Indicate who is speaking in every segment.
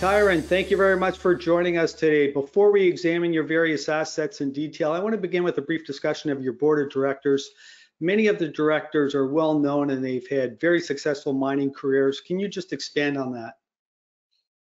Speaker 1: Tyron, thank you very much for joining us today. Before we examine your various assets in detail, I want to begin with a brief discussion of your board of directors. Many of the directors are well known and they've had very successful mining careers. Can you just expand on that?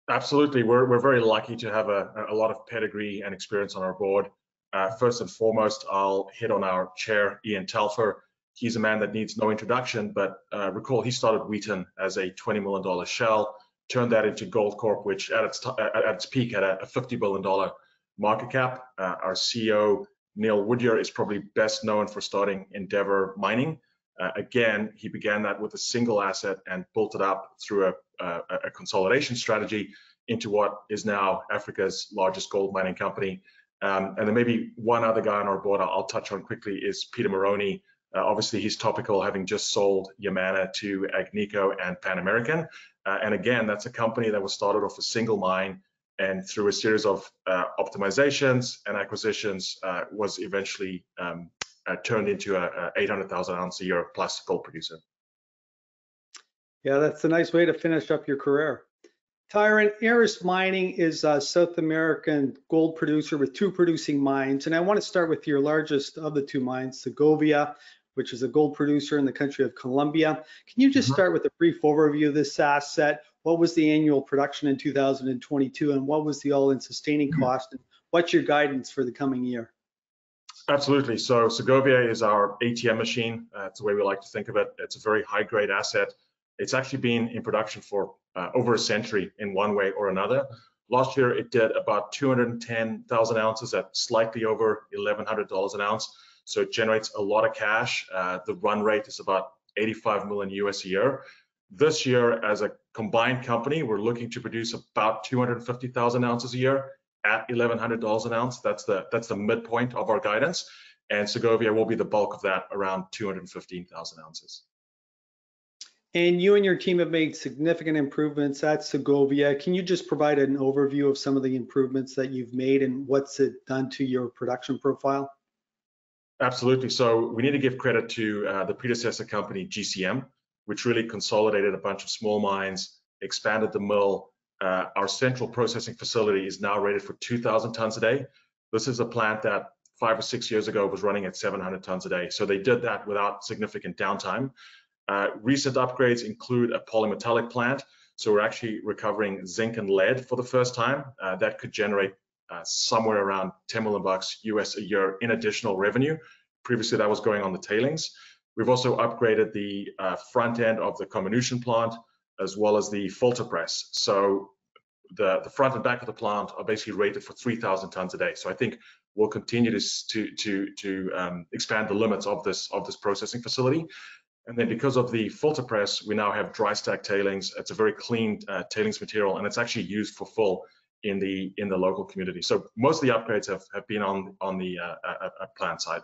Speaker 2: Absolutely. We're, we're very lucky to have a, a lot of pedigree and experience on our board. Uh, first and foremost, I'll hit on our chair, Ian Telfer. He's a man that needs no introduction, but uh, recall he started Wheaton as a $20 million shell turned that into Goldcorp, which at its at its peak had a, 50 billion dollar market cap. Uh, our CEO Neil Woodyer is probably best known for starting Endeavour Mining. Uh, again, he began that with a single asset and built it up through a, a, a, consolidation strategy into what is now Africa's largest gold mining company. Um, and then maybe one other guy on our board I'll, touch on quickly is Peter Marrone. Uh, obviously, he's topical, having just sold Yamana to Agnico and Pan American. Uh, and again, that's a company that was started off a single mine and through a series of uh, optimizations and acquisitions uh, was eventually um, uh, turned into a, a 800,000 ounce a year plus gold producer.
Speaker 1: Yeah, that's a nice way to finish up your career. Tyron, Aris Mining is a South American gold producer with two producing mines. And I want to start with your largest of the two mines, Segovia, which is a gold producer in the country of Colombia. Can you just mm-hmm. start with a brief overview of this asset? What was the annual production in 2022 and what was the all-in sustaining mm-hmm. cost? And what's your guidance for the coming year?
Speaker 2: Absolutely. So Segovia is our ATM machine. Uh, it's the way we like to think of it. It's a very high grade asset. It's actually been in production for uh, over a century in one way or another. Last year, it did about 210,000 ounces at slightly over $1,100 an ounce. So it generates a lot of cash. Uh, the run rate is about 85 million US a year. This year, as a combined company, we're looking to produce about 250,000 ounces a year at $1,100 an ounce. That's the that's the midpoint of our guidance, and Segovia will be the bulk of that, around 215,000 ounces.
Speaker 1: And you and your team have made significant improvements at Segovia. Can you just provide an overview of some of the improvements that you've made and what's it done to your production profile?
Speaker 2: Absolutely. So we need to give credit to uh, the predecessor company, GCM, which really consolidated a bunch of small mines, expanded the mill. Uh, our central processing facility is now rated for 2,000 tons a day. This is a plant that five or six years ago was running at 700 tons a day. So they did that without significant downtime. Uh, recent upgrades include a polymetallic plant. So we're actually recovering zinc and lead for the first time. Uh, that could generate uh, somewhere around 10 million bucks US a year in additional revenue. Previously, that was going on the tailings. We've also upgraded the uh, front end of the comminution plant as well as the filter press. So the, the front and back of the plant are basically rated for 3,000 tons a day. So I think we'll continue to to to, to um, expand the limits of this of this processing facility. And then because of the filter press, we now have dry stack tailings. It's a very clean uh, tailings material, and it's actually used for full in the in the local community. So most of the upgrades have, have been on on the uh, uh, uh, plant side.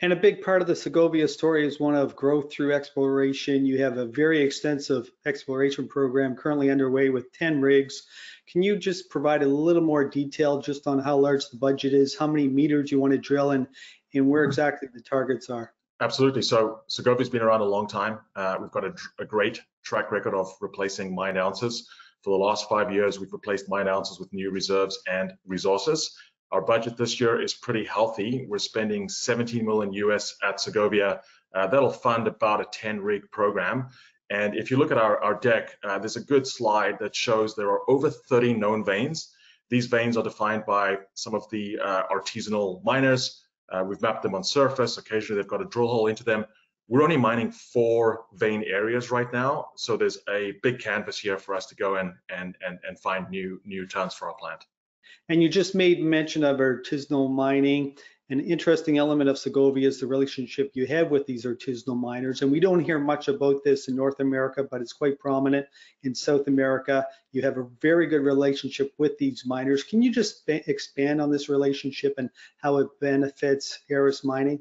Speaker 1: And a big part of the Segovia story is one of growth through exploration. You have a very extensive exploration program currently underway with 10 rigs. Can you just provide a little more detail just on how large the budget is, how many meters you want to drill, and, and where mm-hmm. exactly the targets are?
Speaker 2: Absolutely. So Segovia's been around a long time. Uh, we've got a, a, great track record of replacing mine ounces. For the last five years, we've replaced mine ounces with new reserves and resources. Our budget this year is pretty healthy. We're spending 17 million US at Segovia. Uh, that'll fund about a 10 rig program. And if you look at our, our deck, uh, there's a good slide that shows there are over 30 known veins. These veins are defined by some of the uh, artisanal miners. Uh, we've mapped them on surface. Occasionally, they've got a drill hole into them. We're only mining four vein areas right now, so there's a big canvas here for us to go in and and and find new new tons for our plant.
Speaker 1: And you just made mention of artisanal mining. An interesting element of Segovia is the relationship you have with these artisanal miners. And we don't hear much about this in North America, but it's quite prominent in South America. You have a very good relationship with these miners. Can you just expand on this relationship and how it benefits Aris Mining?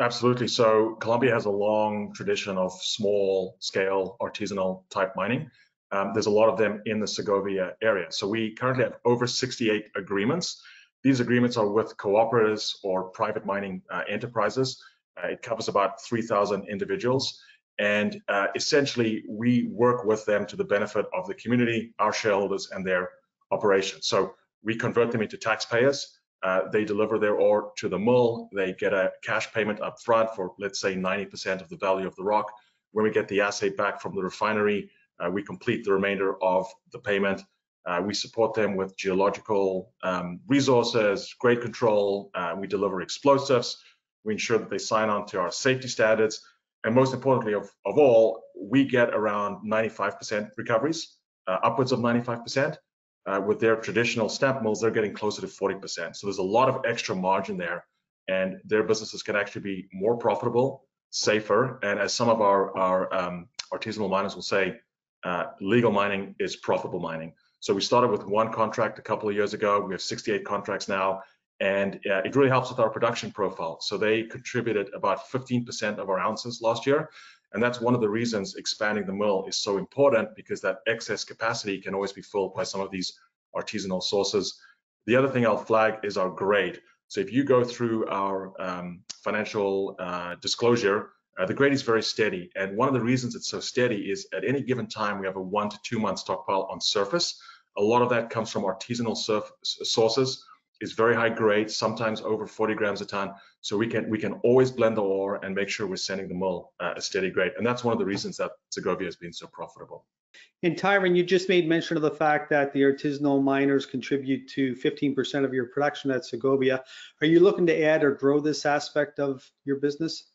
Speaker 2: Absolutely. So Colombia has a long tradition of small scale artisanal type mining. Um, there's a lot of them in the Segovia area. So we currently have over 68 agreements. These agreements are with cooperatives or private mining uh, enterprises. Uh, it covers about 3,000 individuals. And uh, essentially, we work with them to the benefit of the community, our shareholders, and their operations. So we convert them into taxpayers. Uh, they deliver their ore to the mill. They get a cash payment up front for, let's say, 90% of the value of the rock. When we get the assay back from the refinery, uh, we complete the remainder of the payment. Uh, we support them with geological um, resources, grade control. Uh, we deliver explosives. We ensure that they sign on to our safety standards. And most importantly of, of all, we get around 95% recoveries, uh, upwards of 95%. Uh, with their traditional stamp mills, they're getting closer to 40%. So there's a lot of extra margin there, and their businesses can actually be more profitable, safer, and as some of our, our um, artisanal miners will say, uh, legal mining is profitable mining. So we started with one contract a couple of years ago. We have 68 contracts now, and uh, it really helps with our production profile. So they contributed about 15% of our ounces last year. And that's one of the reasons expanding the mill is so important because that excess capacity can always be filled by some of these artisanal sources. The other thing I'll flag is our grade. So if you go through our um, financial uh, disclosure, uh, the grade is very steady. And one of the reasons it's so steady is at any given time, we have a one to two month stockpile on surface. A lot of that comes from artisanal sources is very high grade, sometimes over 40 grams a ton. So we can we can always blend the ore and make sure we're sending the mill uh, a steady grade. And that's one of the reasons that Segovia has been so profitable.
Speaker 1: And Tyron, you just made mention of the fact that the artisanal miners contribute to 15% of your production at Segovia. Are you looking to add or grow this aspect of your business?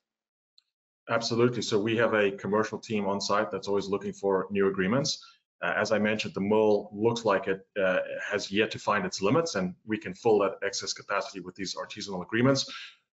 Speaker 2: Absolutely. So we have a commercial team on site that's always looking for new agreements. Uh, as I mentioned, the mill looks like it uh, has yet to find its limits, and we can fill that excess capacity with these artisanal agreements.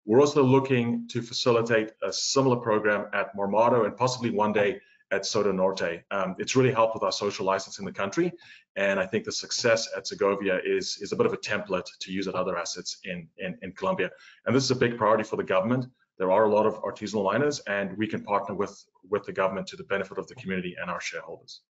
Speaker 2: We're also looking to facilitate a similar program at Marmato and possibly one day at Soto Norte. Um, it's really helped with our social license in the country, and I think the success at Segovia is is a bit of a template to use at other assets in, in, in Colombia. And this is a big priority for the government. There are a lot of artisanal miners, and we can partner with with the government to the benefit of the community and our shareholders.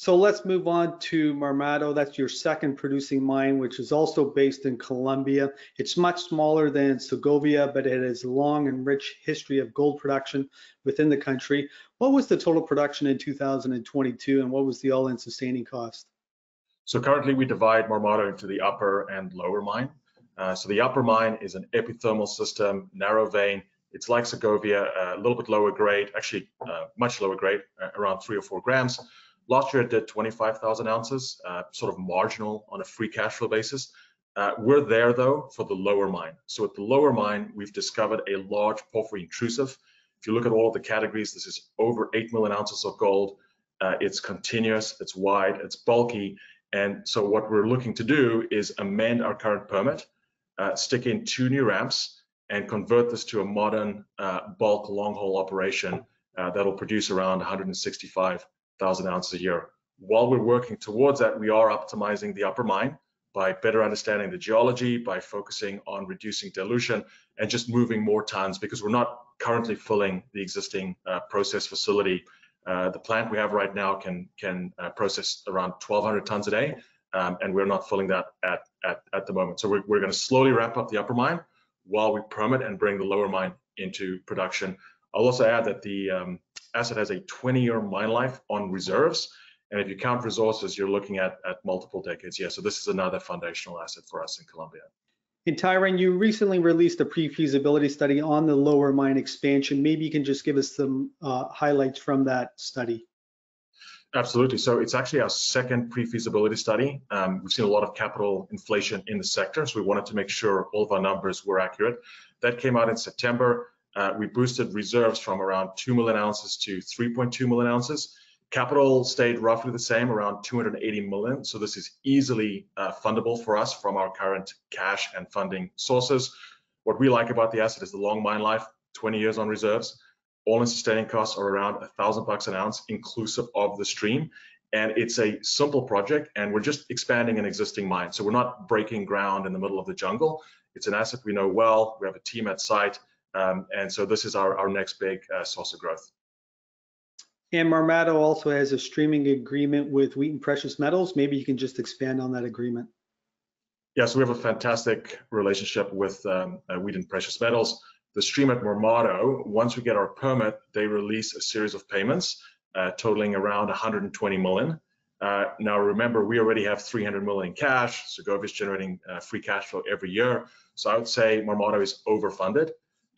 Speaker 1: So let's move on to Marmato. That's your second producing mine, which is also based in Colombia. It's much smaller than Segovia, but it has a long and rich history of gold production within the country. What was the total production in 2022 and what was the all-in sustaining cost?
Speaker 2: So currently we divide Marmato into the upper and lower mine. Uh, so the upper mine is an epithermal system, narrow vein. It's like Segovia, a little bit lower grade, actually uh, much lower grade, uh, around three or four grams. Last year it did 25,000 ounces, uh, sort of marginal on a free cash flow basis. Uh, we're there though for the lower mine. So at the lower mine, we've discovered a large porphyry intrusive. If you look at all of the categories, this is over 8 million ounces of gold. Uh, it's continuous, it's wide, it's bulky. And so what we're looking to do is amend our current permit, uh, stick in two new ramps, and convert this to a modern uh, bulk long hole operation uh, that'll produce around 165 thousand ounces a year. While we're working towards that, we are optimizing the upper mine by better understanding the geology, by focusing on reducing dilution, and just moving more tons because we're not currently filling the existing uh, process facility. Uh, the plant we have right now can can uh, process around 1,200 tons a day, um, and we're not filling that at at, at the moment. So we're, we're going to slowly ramp up the upper mine while we permit and bring the lower mine into production. I'll also add that the um, asset has a 20-year mine life on reserves. And if you count resources, you're looking at, at multiple decades. Yeah, so this is another foundational asset for us in Colombia.
Speaker 1: And Tyron, you recently released a pre-feasibility study on the lower mine expansion. Maybe you can just give us some uh, highlights from that study.
Speaker 2: Absolutely. So it's actually our second pre-feasibility study. Um, we've seen a lot of capital inflation in the sector, so we wanted to make sure all of our numbers were accurate. That came out in September. Uh, we boosted reserves from around 2 million ounces to 3.2 million ounces. Capital stayed roughly the same, around 280 million. So this is easily uh, fundable for us from our current cash and funding sources. What we like about the asset is the long mine life, 20 years on reserves. All-in sustaining costs are around a thousand bucks an ounce, inclusive of the stream. And it's a simple project, and we're just expanding an existing mine. So we're not breaking ground in the middle of the jungle. It's an asset we know well. We have a team at site um, and so this is our, our next big uh, source of growth.
Speaker 1: And Marmato also has a streaming agreement with Wheaton Precious Metals. Maybe you can just expand on that agreement.
Speaker 2: Yes, yeah, so we have a fantastic relationship with um, uh, Wheaton Precious Metals. the stream at Marmato, once we get our permit, they release a series of payments uh, totaling around 120 million. Uh, now remember, we already have 300 million in cash. so Segovia is generating uh, free cash flow every year. So I would say Marmato is overfunded.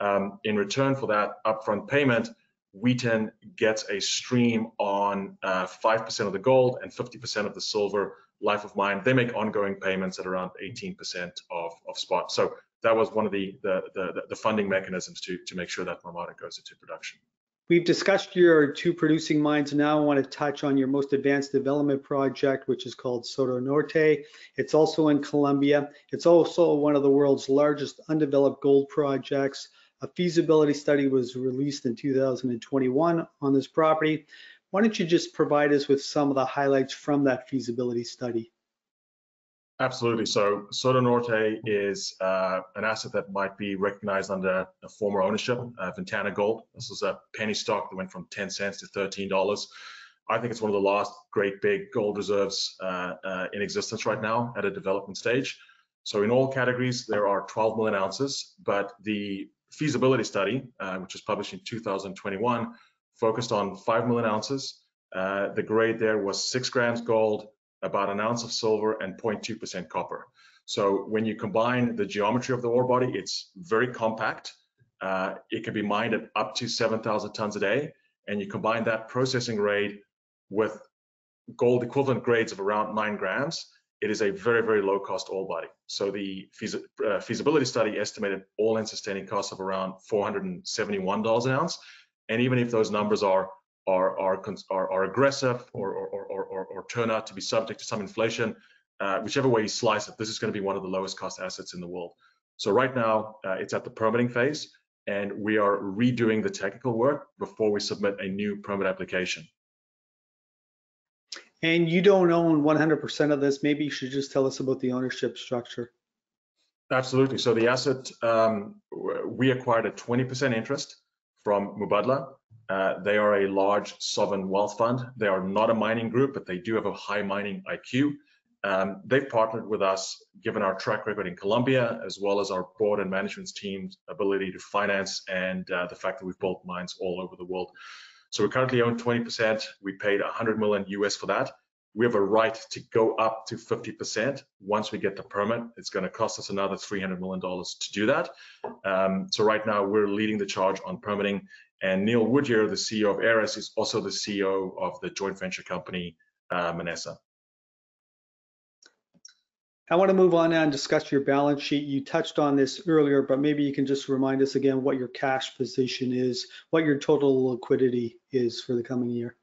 Speaker 2: Um, in return for that upfront payment, Wheaton gets a stream on 5% uh, of the gold and 50% of the silver life of mine. They make ongoing payments at around 18% of, of spot. So that was one of the, the, the, the funding mechanisms to, to make sure that Marmato goes into production.
Speaker 1: We've discussed your two producing mines. Now I want to touch on your most advanced development project, which is called Soto Norte. It's also in Colombia. It's also one of the world's largest undeveloped gold projects. A feasibility study was released in 2021 on this property. Why don't you just provide us with some of the highlights from that feasibility study?
Speaker 2: Absolutely. So Soto Norte is uh, an asset that might be recognized under a former ownership, uh, Ventana Gold. This is a penny stock that went from 10 cents to $13. I think it's one of the last great big gold reserves uh, uh, in existence right now at a development stage. So in all categories, there are 12 million ounces, but the feasibility study, uh, which was published in 2021, focused on 5 million ounces. Uh, the grade there was 6 grams gold, about an ounce of silver, and 0.2% copper. So when you combine the geometry of the ore body, it's very compact. Uh, it can be mined at up to 7,000 tons a day, and you combine that processing rate with gold equivalent grades of around 9 grams, it is a very, very low cost ore body. So the uh, feasibility study estimated all-in sustaining costs of around $471 an ounce. And even if those numbers are are are are, are aggressive or or, or or, or turn out to be subject to some inflation, uh, whichever way you slice it, this is going to be one of the lowest cost assets in the world. So right now, uh, it's at the permitting phase, and we are redoing the technical work before we submit a new permit application.
Speaker 1: And you don't own 100% of this. Maybe you should just tell us about the ownership structure.
Speaker 2: Absolutely. So the asset, um, we acquired a 20% interest from Mubadala. Uh, they are a large sovereign wealth fund. They are not a mining group, but they do have a high mining IQ. Um, they've partnered with us, given our track record in Colombia, as well as our board and management team's ability to finance and uh, the fact that we've built mines all over the world. So we currently own 20%. We paid 100 million US for that. We have a right to go up to 50% once we get the permit. It's going to cost us another $300 million to do that. Um, so right now we're leading the charge on permitting. And Neil Woodyer, the CEO of Aris, is also the CEO of the joint venture company uh, Minesa.
Speaker 1: I want to move on now and discuss your balance sheet. You touched on this earlier, but maybe you can just remind us again what your cash position is, what your total liquidity is for the coming year.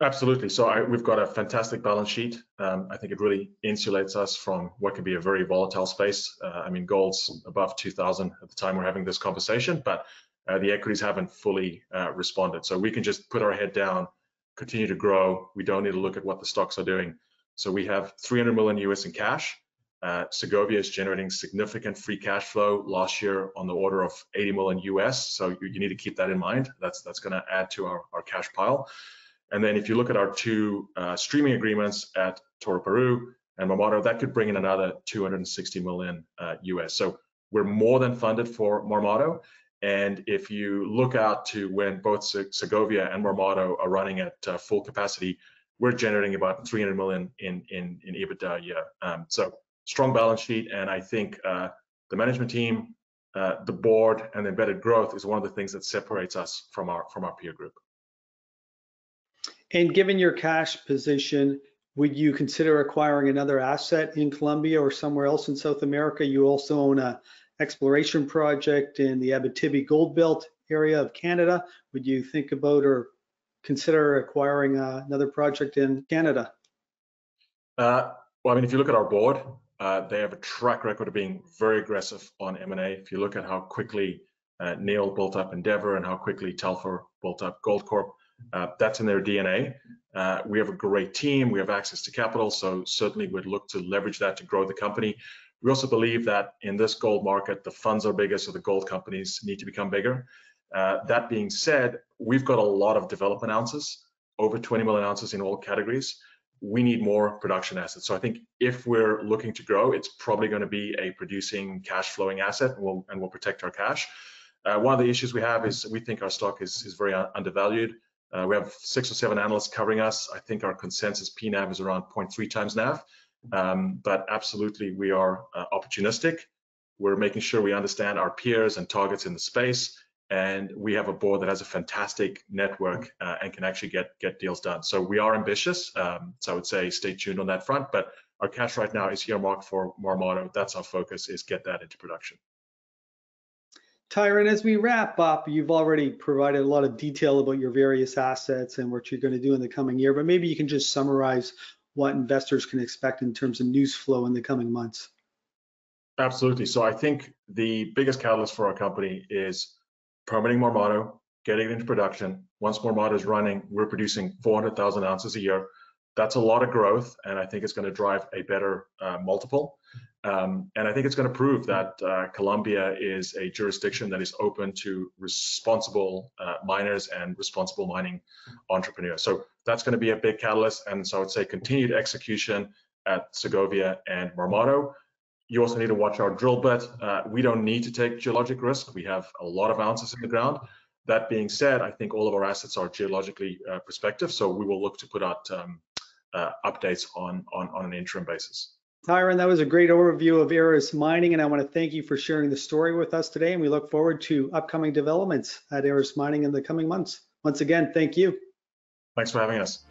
Speaker 2: Absolutely. So I, we've got a fantastic balance sheet. Um, I think it really insulates us from what can be a very volatile space. Uh, I mean, gold's above 2,000 at the time we're having this conversation, but uh, the equities haven't fully uh, responded. So we can just put our head down, continue to grow. We don't need to look at what the stocks are doing. So we have 300 million US in cash. Uh, Segovia is generating significant free cash flow last year on the order of 80 million US. So you, you need to keep that in mind. That's that's going to add to our, our cash pile. And then if you look at our two uh, streaming agreements at Toroparu and Marmato, that could bring in another 260 million uh, US. So we're more than funded for Marmato. And if you look out to when both Segovia and Marmato are running at uh, full capacity, we're generating about 300 million in in, in EBITDA a year. Um, so strong balance sheet, and I think uh, the management team, uh, the board, and embedded growth is one of the things that separates us from our from our peer group.
Speaker 1: And given your cash position, would you consider acquiring another asset in Colombia or somewhere else in South America? You also own a exploration project in the Abitibi Gold Belt area of Canada. Would you think about or consider acquiring uh, another project in Canada?
Speaker 2: Uh, well, I mean, if you look at our board, uh, they have a track record of being very aggressive on M&A. If you look at how quickly uh, Neil built up Endeavour and how quickly Telfer built up Goldcorp, uh, that's in their DNA. Uh, we have a great team. We have access to capital, so certainly we'd look to leverage that to grow the company. We also believe that in this gold market, the funds are bigger, so the gold companies need to become bigger. Uh, that being said, we've got a lot of development ounces, over 20 million ounces in all categories. We need more production assets. So I think if we're looking to grow, it's probably going to be a producing cash flowing asset and we'll, and we'll protect our cash. Uh, one of the issues we have is we think our stock is, is very un- undervalued. Uh, we have six or seven analysts covering us. I think our consensus PNAV is around 0.3 times NAV. Um, but absolutely, we are uh, opportunistic. We're making sure we understand our peers and targets in the space, and we have a board that has a fantastic network uh, and can actually get get deals done. So we are ambitious. Um, so I would say stay tuned on that front. But our cash right now is earmarked for Marmato. That's our focus: is get that into production.
Speaker 1: Tyron, as we wrap up, you've already provided a lot of detail about your various assets and what you're going to do in the coming year, but maybe you can just summarize what investors can expect in terms of news flow in the coming months.
Speaker 2: Absolutely. So I think the biggest catalyst for our company is permitting Marmato, getting it into production. Once Marmato is running, we're producing 400,000 ounces a year. That's a lot of growth, and I think it's going to drive a better uh, multiple. Um, and I think it's going to prove that uh, Colombia is a jurisdiction that is open to responsible uh, miners and responsible mining entrepreneurs. So that's going to be a big catalyst. And so I would say continued execution at Segovia and Marmato. You also need to watch our drill bit. Uh, we don't need to take geologic risk. We have a lot of ounces in the ground. That being said, I think all of our assets are geologically uh, prospective, so we will look to put out um, uh, updates on, on, on an interim basis.
Speaker 1: Tyron, that was a great overview of Aris Mining, and I want to thank you for sharing the story with us today. And we look forward to upcoming developments at Aris Mining in the coming months. Once again, thank you.
Speaker 2: Thanks for having us.